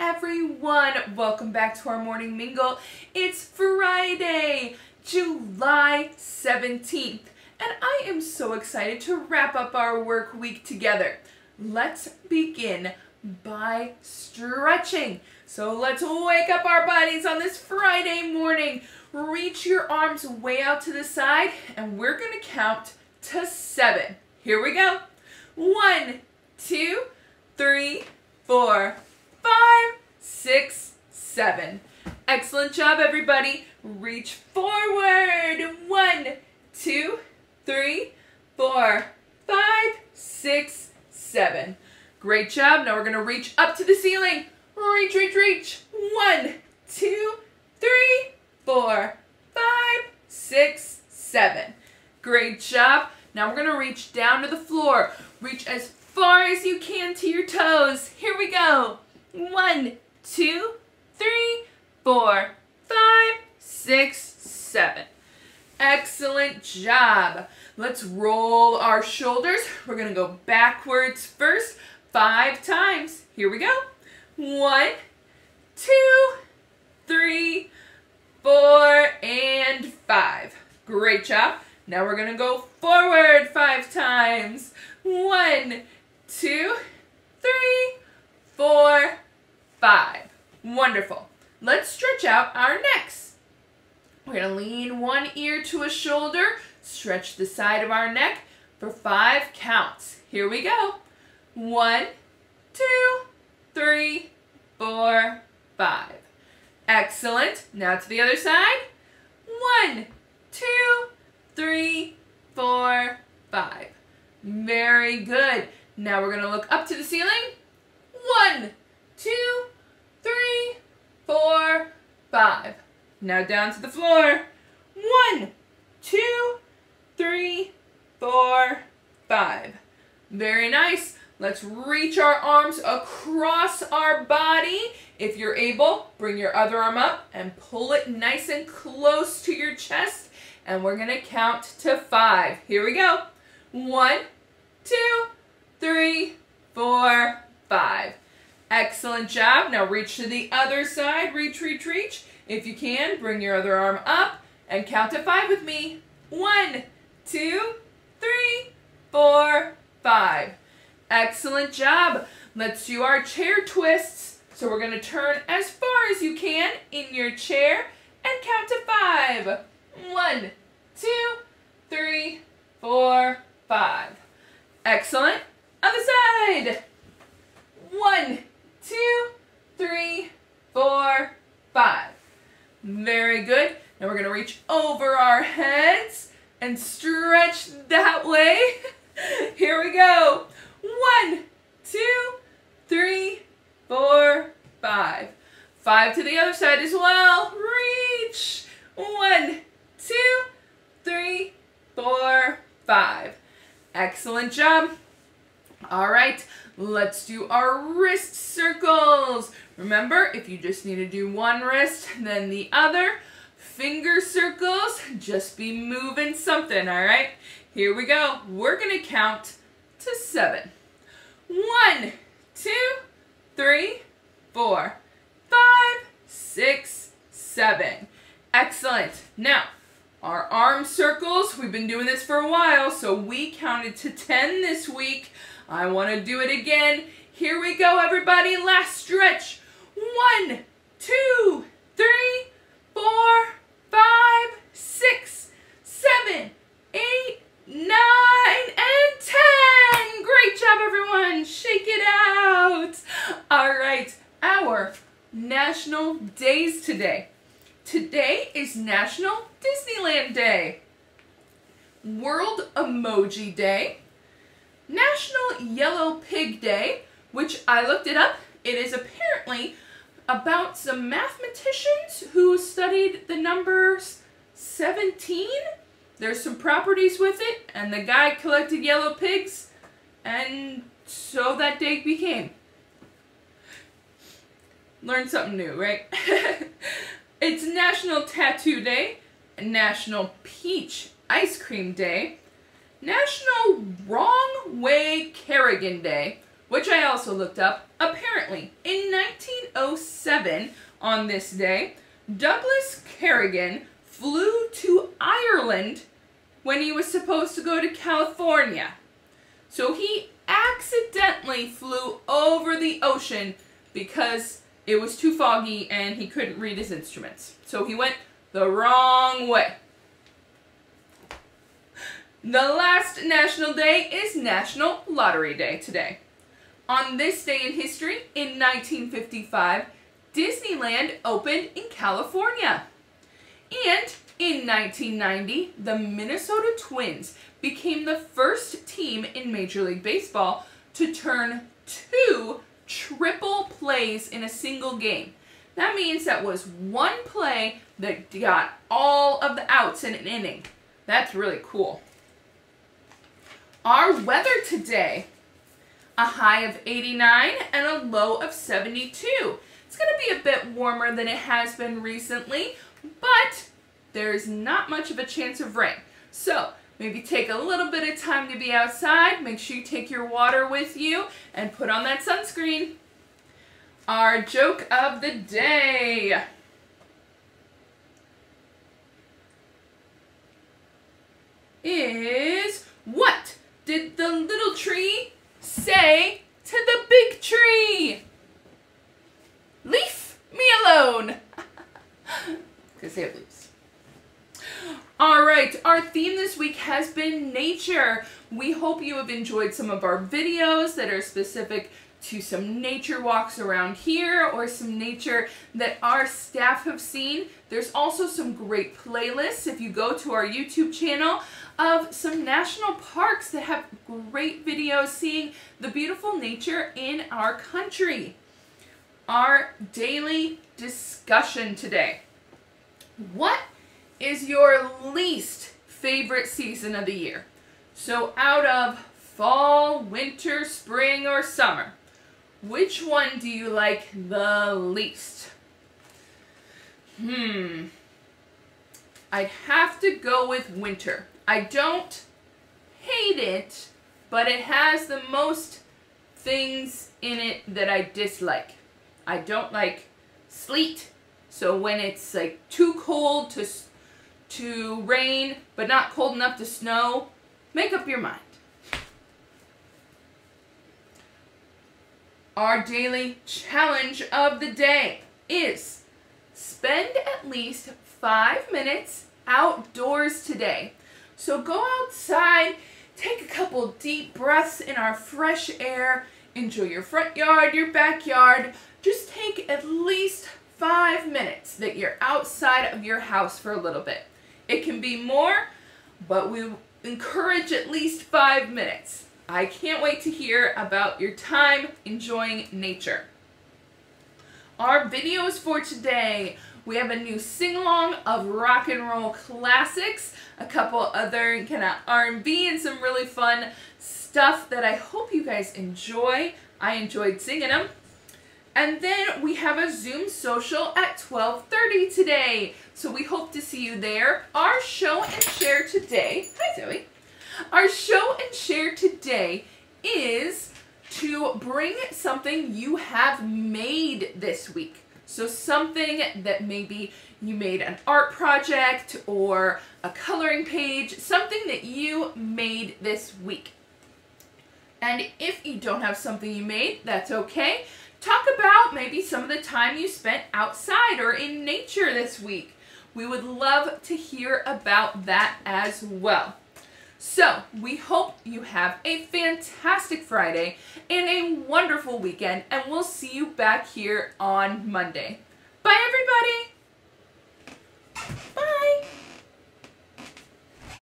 everyone. Welcome back to our morning mingle. It's Friday, July 17th, and I am so excited to wrap up our work week together. Let's begin by stretching. So let's wake up our bodies on this Friday morning. Reach your arms way out to the side, and we're going to count to seven. Here we go. One, two, three, four, five, six, seven. Excellent job, everybody. Reach forward. One, two, three, four, five, six, seven. Great job. Now we're going to reach up to the ceiling. Reach, reach, reach. One, two, three, four, five, six, seven. Great job. Now we're going to reach down to the floor. Reach as far as you can to your toes. Here we go. One, two, three, four, five, six, seven. Excellent job. Let's roll our shoulders. We're to go backwards first five times. Here we go. One, two, three, four, and five. Great job. Now we're to go forward five times. One, two, three, four, five. Wonderful. Let's stretch out our necks. We're going to lean one ear to a shoulder, stretch the side of our neck for five counts. Here we go. One, two, three, four, five. Excellent. Now to the other side. One, two, three, four, five. Very good. Now we're going to look up to the ceiling. One, two, three, four, five. Now down to the floor. One, two, three, four, five. Very nice. Let's reach our arms across our body. If you're able, bring your other arm up and pull it nice and close to your chest. And we're going to count to five. Here we go. One, two, three, four, five. Excellent job. Now reach to the other side. Reach, reach, reach. If you can, bring your other arm up and count to five with me. One, two, three, four, five. Excellent job. Let's do our chair twists. So we're going to turn as far as you can in your chair and count to five. One, two, three, four, five. Excellent. Other side. One, two, three, four, five. Very good. Now we're going to reach over our heads and stretch that way. Here we go. One, two, three, four, five. Five to the other side as well. Reach. One, two, three, four, five. Excellent job. All right, let's do our wrist circles. Remember, if you just need to do one wrist, then the other. Finger circles, just be moving something, all right? Here we go. We're to count to seven. One, two, three, four, five, six, seven. Excellent. Now, our arm circles, we've been doing this for a while, so we counted to 10 this week. I want to do it again. Here we go, everybody. Last stretch. One, two, three, four, five, six, seven, eight, nine, and ten. Great job, everyone. Shake it out. All right, our national days today. Today is National Disneyland Day, World Emoji Day, National Yellow Pig Day, which I looked it up. It is apparently about some mathematicians who studied the numbers 17. There's some properties with it, and the guy collected yellow pigs, and so that day became. Learn something new, right? it's National Tattoo Day, National Peach Ice Cream Day, National Wrong Way Corrigan Day, which I also looked up. Apparently, in 1907, on this day, Douglas Corrigan flew to Ireland when he was supposed to go to California. So he accidentally flew over the ocean because it was too foggy and he couldn't read his instruments. So he went the wrong way. The last national day is National Lottery Day today. On this day in history, in 1955, Disneyland opened in California. And in 1990, the Minnesota Twins became the first team in Major League Baseball to turn two triple plays in a single game. That means that was one play that got all of the outs in an inning. That's really cool. Our weather today, a high of 89 and a low of 72. It's going to be a bit warmer than it has been recently, but there's not much of a chance of rain. So maybe take a little bit of time to be outside. Make sure you take your water with you and put on that sunscreen. Our joke of the day. Is what did the little tree say to the big tree? Leave me alone. Because they have leaves. All right, our theme this week has been nature. We hope you have enjoyed some of our videos that are specific to some nature walks around here or some nature that our staff have seen. There's also some great playlists if you go to our YouTube channel of some national parks that have great videos seeing the beautiful nature in our country. Our daily discussion today. What is your least favorite season of the year? So out of fall, winter, spring, or summer, which one do you like the least? Hmm. I'd have to go with winter. I don't hate it, but it has the most things in it that I dislike. I don't like sleet, so when it's like too cold to to rain, but not cold enough to snow, make up your mind. Our daily challenge of the day is spend at least five minutes outdoors today. So go outside, take a couple deep breaths in our fresh air, enjoy your front yard, your backyard. Just take at least five minutes that you're outside of your house for a little bit. It can be more, but we encourage at least five minutes. I can't wait to hear about your time enjoying nature. Our videos for today, we have a new sing-along of rock and roll classics, a couple other kind of R&B and some really fun stuff that I hope you guys enjoy. I enjoyed singing them. And then we have a Zoom social at 12.30 today. So we hope to see you there. Our show and share today, hi Zoe. Our show and share today is to bring something you have made this week. So something that maybe you made an art project or a coloring page, something that you made this week. And if you don't have something you made, that's okay. Talk about maybe some of the time you spent outside or in nature this week. We would love to hear about that as well. So, we hope you have a fantastic Friday and a wonderful weekend, and we'll see you back here on Monday. Bye, everybody!